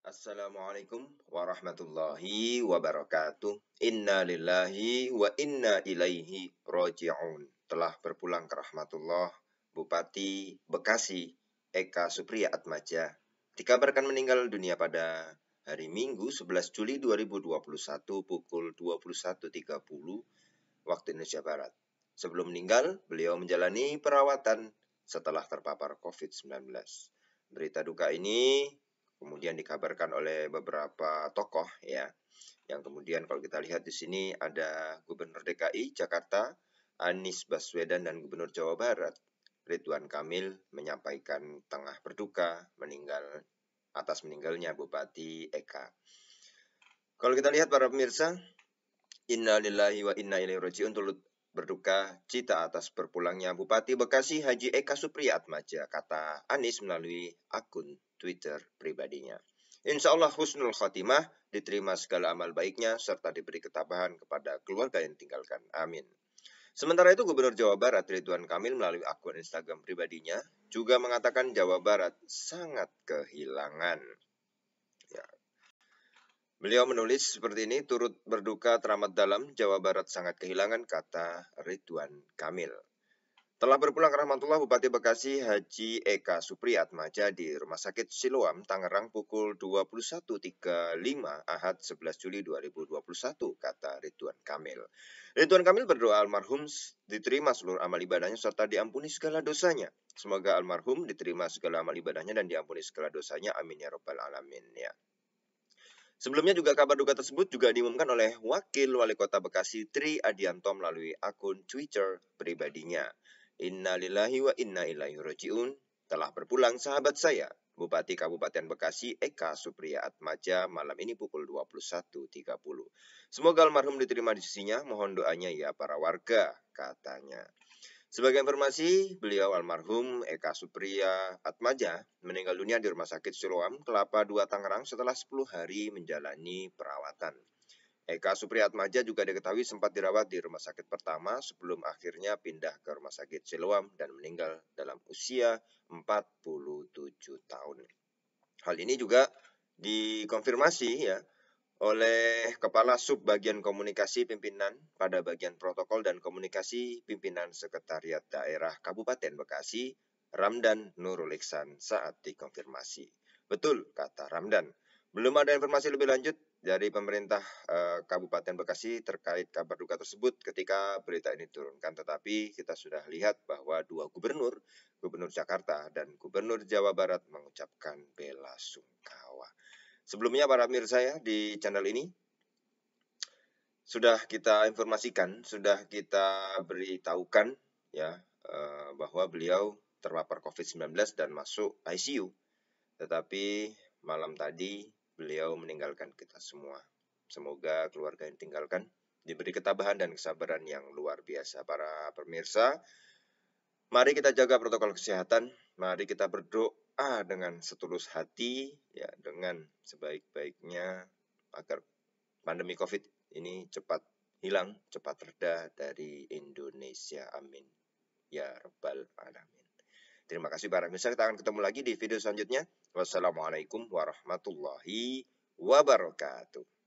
Assalamualaikum warahmatullahi wabarakatuh. Inna lillahi wa inna ilaihi roji'un. Telah berpulang ke rahmatullah Bupati Bekasi Eka Supriya Atmaja dikabarkan meninggal dunia pada hari Minggu 11 Juli 2021 pukul 21.30 waktu Indonesia Barat. Sebelum meninggal, beliau menjalani perawatan setelah terpapar COVID-19. Berita duka ini kemudian dikabarkan oleh beberapa tokoh ya yang kemudian kalau kita lihat di sini ada Gubernur DKI Jakarta Anies Baswedan dan Gubernur Jawa Barat Ridwan Kamil menyampaikan tengah berduka meninggal atas meninggalnya Bupati Eka. Kalau kita lihat para pemirsa, innalillahi wa inna ilaihi rajiun berduka cita atas berpulangnya Bupati Bekasi Haji Eka Supriyatmaja, kata Anies melalui akun Twitter pribadinya. Insya Allah husnul khatimah, diterima segala amal baiknya, serta diberi ketabahan kepada keluarga yang tinggalkan. Amin. Sementara itu Gubernur Jawa Barat Ridwan Kamil melalui akun Instagram pribadinya juga mengatakan Jawa Barat sangat kehilangan. Beliau menulis seperti ini, turut berduka teramat dalam, Jawa Barat sangat kehilangan, kata Ridwan Kamil. Telah berpulang rahmatullah Bupati Bekasi Haji Eka Supriyatmaja di Rumah Sakit Siloam, Tangerang pukul 21.35 Ahad 11 Juli 2021, kata Ridwan Kamil. Ridwan Kamil berdoa almarhum diterima seluruh amal ibadahnya serta diampuni segala dosanya. Semoga almarhum diterima segala amal ibadahnya dan diampuni segala dosanya. Amin ya robbal alamin ya. Sebelumnya juga kabar duka tersebut juga diumumkan oleh Wakil Wali Kota Bekasi Tri Adianto melalui akun Twitter pribadinya. Inna lillahi wa inna ilaihi roji'un. Telah berpulang sahabat saya, Bupati Kabupaten Bekasi Eka Supriya Atmaja malam ini pukul 21.30. Semoga almarhum diterima di sisinya, mohon doanya ya para warga, katanya. Sebagai informasi, beliau almarhum Eka Supriya Atmaja meninggal dunia di Rumah Sakit Siloam, Kelapa 2 Tangerang setelah 10 hari menjalani perawatan. Eka Supriyatmaja juga diketahui sempat dirawat di rumah sakit pertama sebelum akhirnya pindah ke rumah sakit Siloam dan meninggal dalam usia 47 tahun. Hal ini juga dikonfirmasi ya oleh Kepala Sub Bagian Komunikasi Pimpinan pada bagian protokol dan komunikasi pimpinan Sekretariat Daerah Kabupaten Bekasi, Ramdan Nurul Iksan saat dikonfirmasi. Betul, kata Ramdan. Belum ada informasi lebih lanjut dari pemerintah uh, Kabupaten Bekasi terkait kabar duka tersebut ketika berita ini turunkan. Tetapi kita sudah lihat bahwa dua gubernur, Gubernur Jakarta dan Gubernur Jawa Barat mengucapkan bela sungkawa. Sebelumnya para pemirsa ya di channel ini sudah kita informasikan, sudah kita beritahukan ya uh, bahwa beliau terpapar COVID-19 dan masuk ICU. Tetapi malam tadi beliau meninggalkan kita semua. Semoga keluarga yang tinggalkan diberi ketabahan dan kesabaran yang luar biasa. Para pemirsa, mari kita jaga protokol kesehatan, mari kita berdoa dengan setulus hati, ya dengan sebaik-baiknya agar pandemi COVID ini cepat hilang, cepat reda dari Indonesia. Amin. Ya Rabbal Alamin. Terima kasih para pemirsa. Kita akan ketemu lagi di video selanjutnya. Wassalamualaikum warahmatullahi wabarakatuh.